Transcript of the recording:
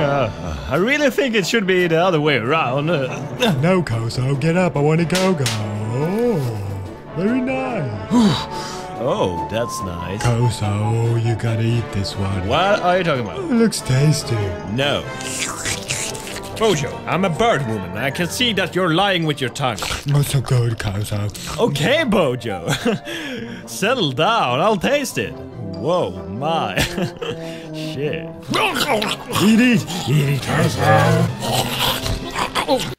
Uh, I really think it should be the other way around. Uh, No, Kozo, get up. I want to go go. Oh, very nice. oh, that's nice. Kozo, you gotta eat this one. What are you talking about? It looks tasty. No. Bojo, I'm a bird woman. I can see that you're lying with your tongue. Oh, so good, Kozo. Okay, Bojo. Settle down. I'll taste it. Whoa, my. Shit. Eat it. Eat it.